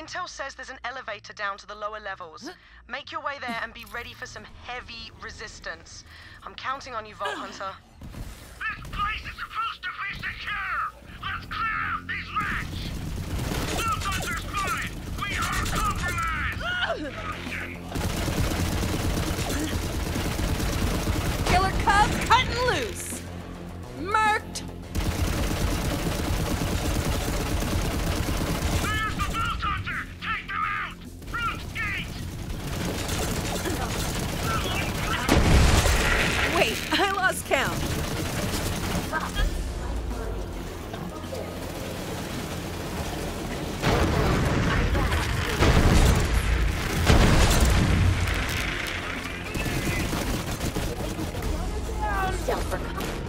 Intel says there's an elevator down to the lower levels. Make your way there and be ready for some heavy resistance. I'm counting on you, Vault Hunter. This place is supposed to be secure! Let's clear out these rats! Vault Hunter's fine! We are compromised! Killer Cub cutting loose! Murked! Count. Stealth recovery.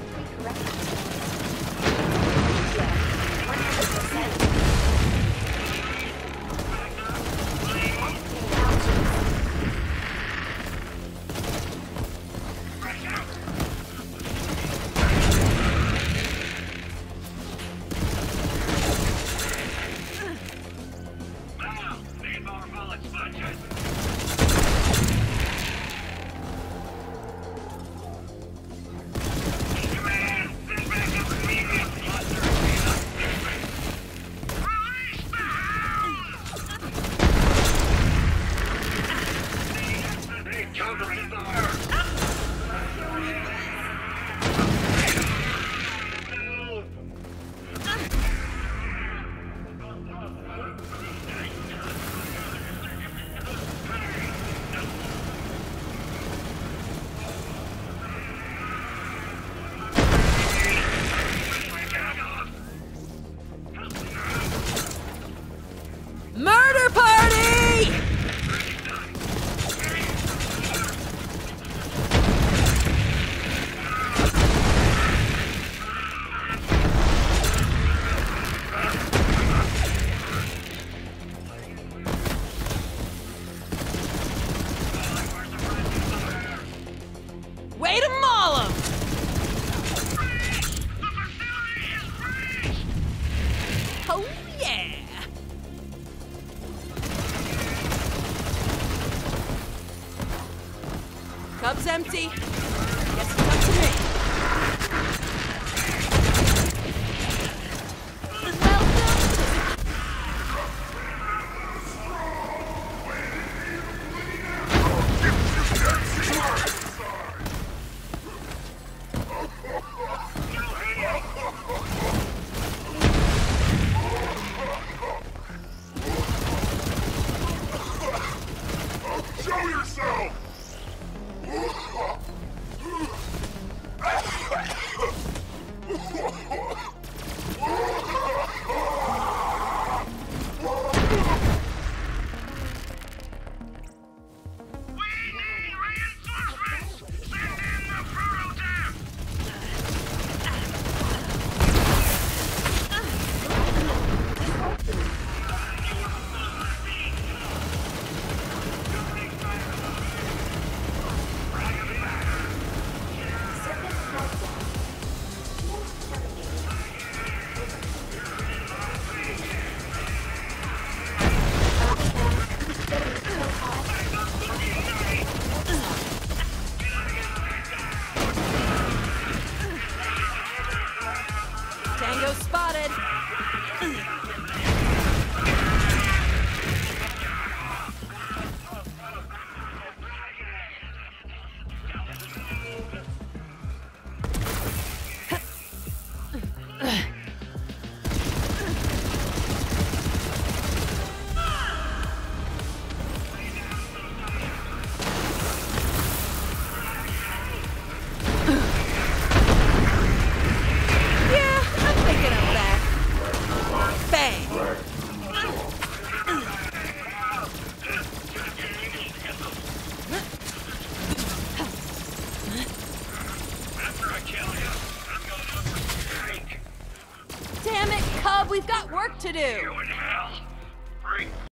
Cup's empty. Guess it's up to me. Show yourself! Oh, Cub, we've got work to do. You in hell?